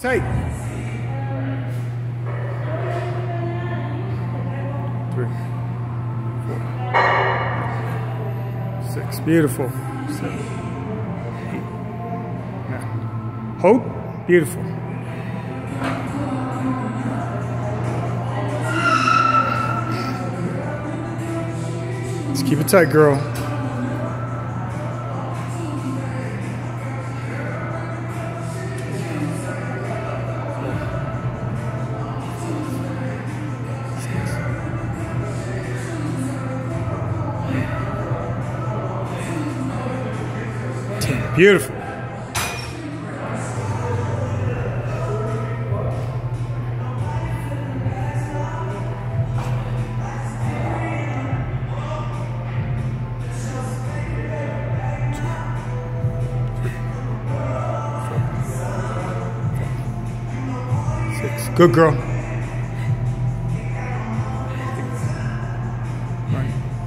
Tight. Three, four, six. Beautiful. Hold. Beautiful. Just keep it tight, girl. Beautiful. Six. Good girl.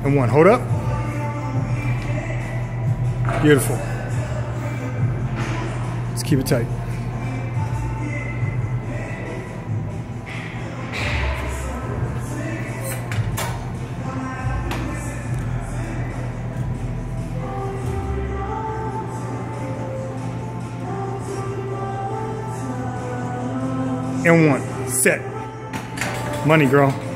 And one. Hold up. Beautiful. Just keep it tight. And one. Set. Money, girl.